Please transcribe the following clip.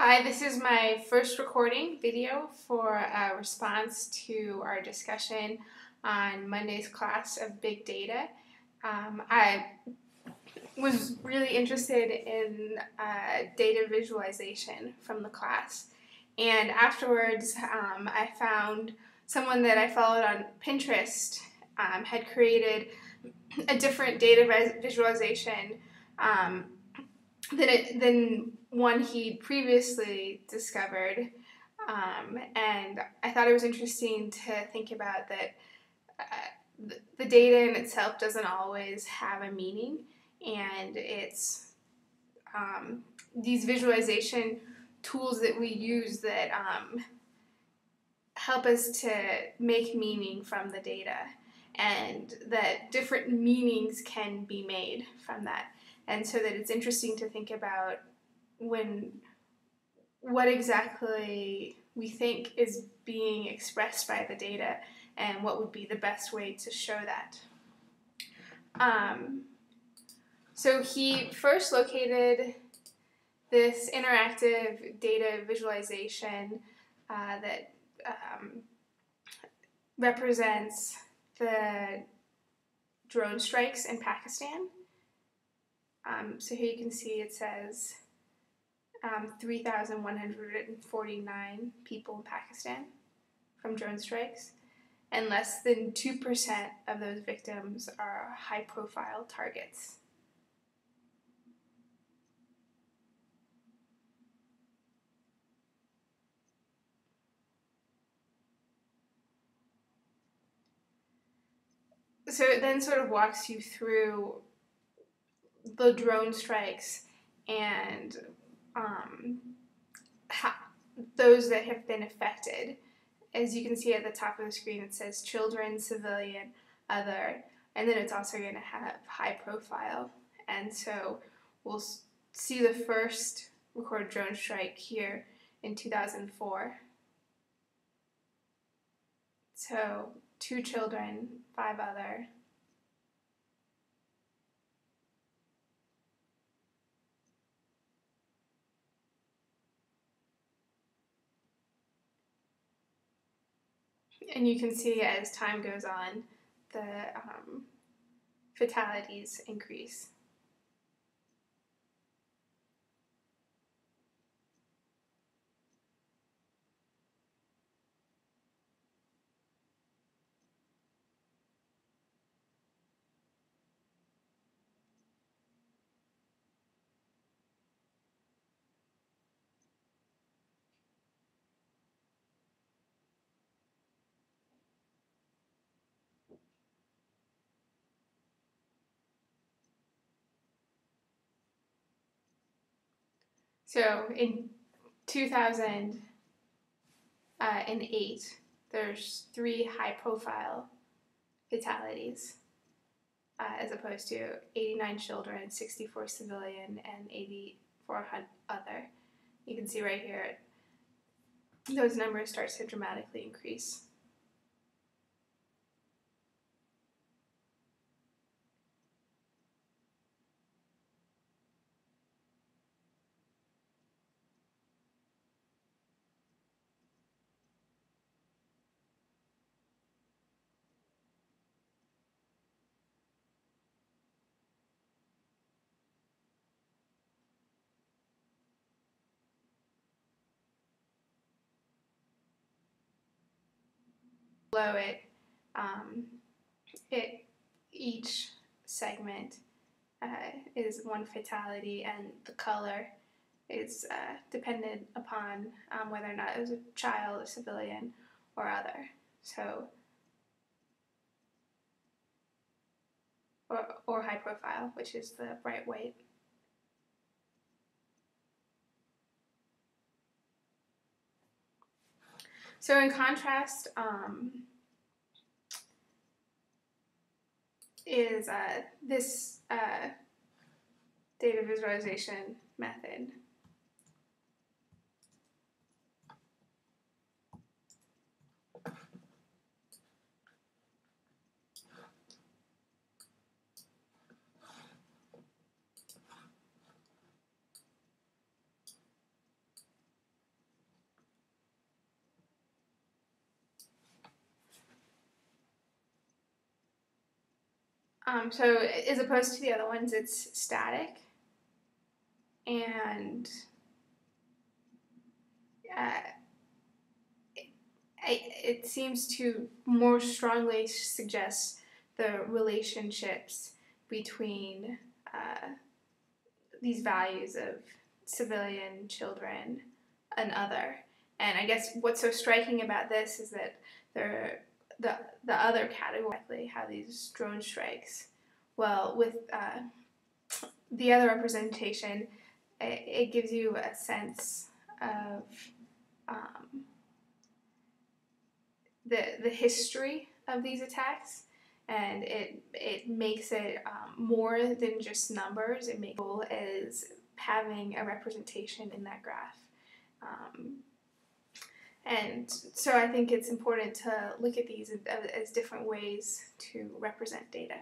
Hi, this is my first recording video for a response to our discussion on Monday's class of big data. Um, I was really interested in uh, data visualization from the class, and afterwards um, I found someone that I followed on Pinterest um, had created a different data visualization um, than, it, than one he'd previously discovered. Um, and I thought it was interesting to think about that uh, the, data in itself doesn't always have a meaning, and it's um, these visualization tools that we use that um, help us to make meaning from the data, and that different meanings can be made from that and so that it's interesting to think about when what exactly we think is being expressed by the data and what would be the best way to show that. Um, so he first located this interactive data visualization uh, that um, represents the drone strikes in Pakistan. Um, so here you can see it says um, 3,149 people in Pakistan from drone strikes, and less than 2% of those victims are high profile targets. So it then sort of walks you through the drone strikes and um, those that have been affected. As you can see at the top of the screen, it says children, civilian, other, and then it's also going to have high profile. And so we'll see the first recorded drone strike here in 2004. So two children, five other, and you can see as time goes on, the um, fatalities increase. So in 2008, uh, there's three high profile fatalities, uh, as opposed to 89 children, 64 civilian, and 84 other. You can see right here, those numbers start to dramatically increase. Below it, um, it each segment uh, is one fatality, and the color is uh, dependent upon um, whether or not it was a child, a civilian, or other. So, or, or high profile, which is the bright white. So in contrast, um, is uh, this uh, data visualization method. Um, so as opposed to the other ones, it's static. And uh, it, it seems to more strongly suggest the relationships between uh, these values of civilian children and other. And I guess what's so striking about this is that there the the other category how these drone strikes. Well, with uh, the other representation, it, it, gives you a sense of um, the the history of these attacks, and it it makes it um, more than just numbers. It makes it as having a representation in that graph. Um, and so I think it's important to look at these as, different ways to represent data.